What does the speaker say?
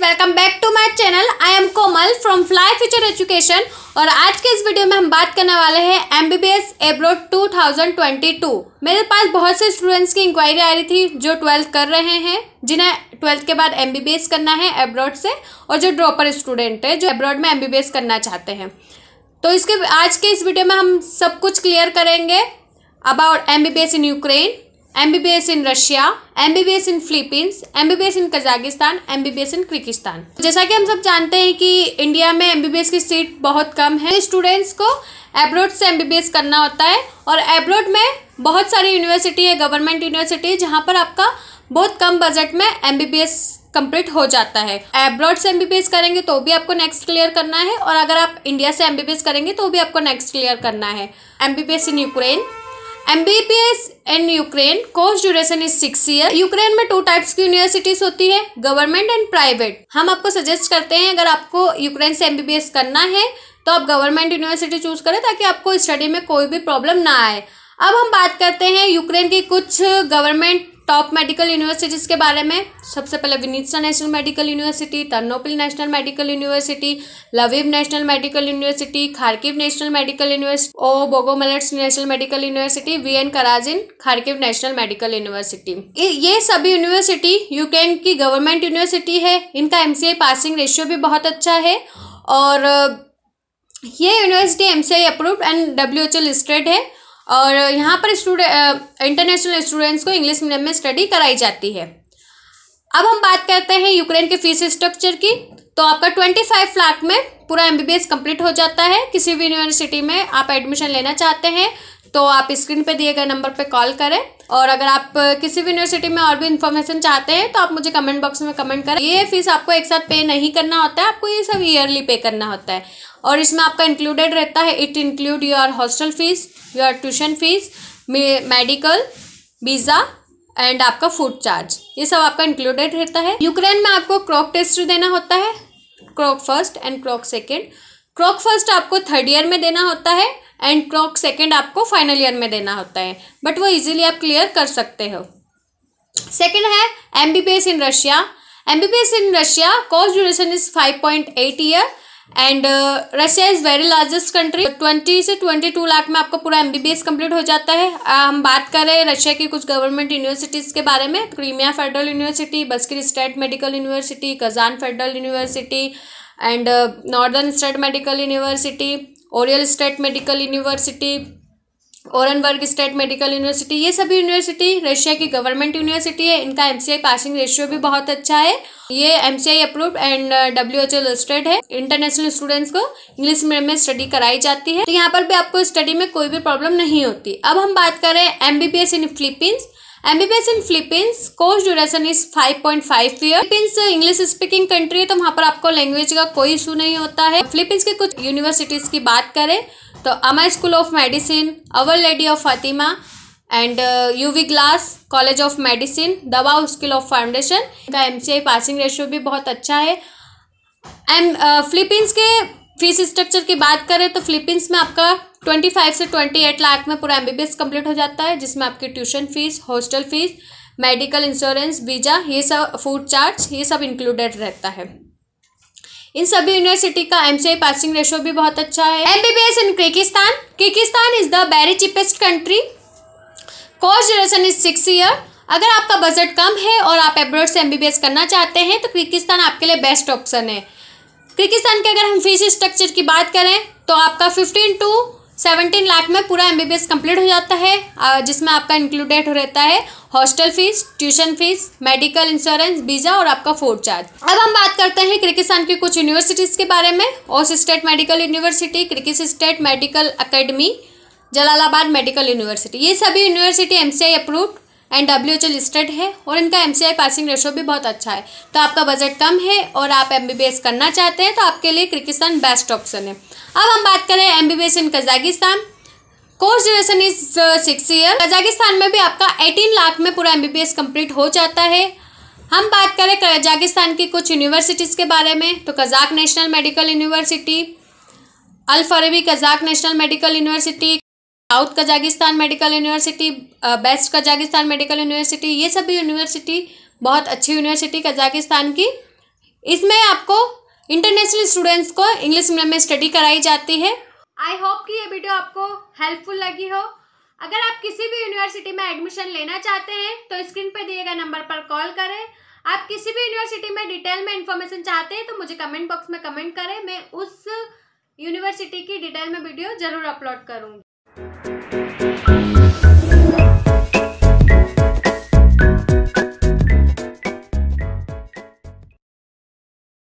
Welcome back to my channel I am Komal from fly future education और आज के इस वीडियो में हम बात करने वाले हैं M B B S abroad two thousand twenty two मेरे पास बहुत से स्टूडेंट्स की इंक्वायरी आ रही थी जो ट्वेल्थ कर रहे हैं, जिन्हें ट्वेल्थ के बाद एम बी बी एस करना है एब्रॉड से और जो ड्रॉपर स्टूडेंट है, जो एब्रॉड में एम बी बी एस करना चाहते हैं। तो इसके, आज के इस वीडियो में हम सब कुछ क्लियर करेंगे। About M B B S in Ukraine M B B S in Russia M B B S in Philippines S in Kazakhstan M B B S in Kyrgyzstan जैसा कि हम सब जानते हैं कि इंडिया में एम बी बी एस की seat बहुत कम है स्टूडेंट्स को एब्रोड से एम बी बी एस करना होता है और एब्रोड में बहुत सारी यूनिवर्सिटी है गवर्नमेंट यूनिवर्सिटी है जहाँ पर आपका बहुत कम बजट में M B B S complete हो जाता है एब्रॉड से एमबीबीएस करेंगे तो भी आपको नेक्स्ट क्लियर करना है और अगर आप इंडिया से एमबीबीएस करेंगे तो भी आपको नेक्स्ट क्लियर करना है MBBS in Ukraine MBBS in Ukraine course duration is six year Ukraine में टू टाइप्स की यूनिवर्सिटीज होती है गवर्नमेंट एंड प्राइवेट हम आपको सजेस्ट करते हैं, अगर आपको यूक्रेन से एम बी बी एस करना है तो आप गवर्नमेंट यूनिवर्सिटी चूज़ करें ताकि आपको स्टडी में कोई भी प्रॉब्लम ना आए। अब हम बात करते हैं यूक्रेन की कुछ गवर्नमेंट टॉप मेडिकल यूनिवर्सिटीज़ के बारे में। सबसे पहले Vinnytsia national medical university Ternopil national medical university Lviv national medical university Kharkiv national medical university O Bogomolets national medical university V N Karazin Kharkiv national medical university ये सभी university Ukraine की government university है। इनका M passing ratio भी बहुत अच्छा है। और, ये university M approved and W listed है। और यहाँ पर स्टूडेंट इंटरनेशनल स्टूडेंट्स को इंग्लिश मीडियम में स्टडी कराई जाती है। अब हम बात करते हैं यूक्रेन के फ़ीस स्ट्रक्चर की। तो आपका ट्वेंटी फाइव लाख में पूरा M B B S complete हो जाता है। किसी भी यूनिवर्सिटी में आप एडमिशन लेना चाहते हैं तो आप स्क्रीन पे दिए गए नंबर पे कॉल करें। और अगर आप किसी भी यूनिवर्सिटी में और भी इन्फॉर्मेशन चाहते हैं तो आप मुझे कमेंट बॉक्स में कमेंट करें। ये फ़ीस आपको एक साथ पे नहीं करना होता है, आपको ये सब ईयरली पे करना होता है। और इसमें आपका इंक्लूडेड रहता है it include your hostel fees your tuition fees medical visa and आपका फ़ूड चार्ज ये सब आपका इंक्लूडेड रहता है। यूक्रेन में आपको क्रॉक टेस्ट देना होता है Krok first and Krok second Krok first आपको थर्ड ईयर में देना होता है एंड क्रॉक सेकेंड आपको फाइनल ईयर में देना होता है। बट वो इजीली आप क्लियर कर सकते हो। सेकेंड है M in Russia M in Russia course duration is five point eight year and Russia is very largest country twenty से ट्वेंटी टू लाख में आपका पूरा M B B S complete हो जाता है। uh, हम बात करें रशिया की कुछ गवर्नमेंट यूनिवर्सिटीज़ के बारे में। Crimea federal university Bashkir state medical university Kazan federal university and northern state medical university Oryol state medical university Orenburg state medical university ये सभी यूनिवर्सिटी रशिया की गवर्नमेंट यूनिवर्सिटी है, इनका एमसीआई पासिंग रेशियो भी बहुत अच्छा है। ये MCI approved and W H listed है। इंटरनेशनल स्टूडेंट्स को इंग्लिश मीडियम में स्टडी कराई जाती है। तो यहाँ पर भी आपको स्टडी में कोई भी प्रॉब्लम नहीं होती। अब हम बात करें M B B S in Philippines MBBS in Philippines course duration is 5.5 point year Philippines English speaking country है तो वहाँ पर आपको लैंग्वेज का कोई इशू नहीं होता है। फिलीपींस के कुछ यूनिवर्सिटीज़ की बात करें तो AMA school of medicine our lady of Fatima and UV Gullas college of medicine Davao skill of foundation का एम पासिंग रेशियो भी बहुत अच्छा है। एंड फिलीपींस के फ़ीस स्ट्रक्चर की बात करें तो फिलीपींस में आपका ट्वेंटी फाइव से ट्वेंटी एट लाख में पूरा M B B S complete हो जाता है, जिसमें आपकी tuition fees hostel fees medical insurance visa ये सब फ़ूड चार्ज ये सब इंक्लूडेड रहता है। इन सभी यूनिवर्सिटी का एम पासिंग रेशो भी बहुत अच्छा है। M B B S in Kyrgyzstan Kyrgyzstan is the very cheapest country course duration is six year अगर आपका बजट कम है और आप एब्रॉड से एम बी बी एस करना चाहते हैं तो किर्गिस्तान आपके लिए बेस्ट ऑप्शन है। किर्गिस्तान के अगर हम फ़ीस स्ट्रक्चर की बात करें तो आपका फिफ्टीन टू सेवनटीन लाख में पूरा M B B S complete हो जाता है जिसमें आपका इंक्लूडेड रहता है hostel fees tuition fees medical insurance visa और आपका फ़ूड चार्ज अब हम बात करते हैं किर्गिस्तान की कुछ यूनिवर्सिटीज़ के बारे में. Osh state medical university Kyrgyz state medical academy, Jalalabad medical university. ये सभी university M C I approved and W H listed है और इनका M C I passing ratio भी बहुत अच्छा है। तो आपका बजट कम है और आप एम बी बी एस करना चाहते हैं तो आपके लिए किर्गिस्तान बेस्ट ऑप्शन है। अब हम बात करें M in Kazakhstan course duration is six year Kazakhstan में भी आपका एटीन लाख में पूरा एम कंप्लीट हो जाता है। हम बात करें कजाकिस्तान की कुछ यूनिवर्सिटीज़ के बारे में तो Kazakh national medical university Al Farabi Kazakh national medical university south Kazakhstan medical university west Kazakhstan medical university, ये सभी यूनिवर्सिटी, बहुत अच्छी यूनिवर्सिटी कजाकिस्तान की। इसमें आपको इंटरनेशनल स्टूडेंट्स को इंग्लिश मीडियम में स्टडी कराई जाती है। आई होप कि ये वीडियो आपको हेल्पफुल लगी हो। अगर आप किसी भी यूनिवर्सिटी में एडमिशन लेना चाहते हैं तो स्क्रीन पर दिए गए नंबर पर कॉल करें। आप किसी भी यूनिवर्सिटी में डिटेल में इंफॉर्मेशन चाहते हैं तो मुझे कमेंट बॉक्स में कमेंट करें। मैं उस यूनिवर्सिटी की डिटेल में वीडियो ज़रूर अपलोड करूँगी। Thank you.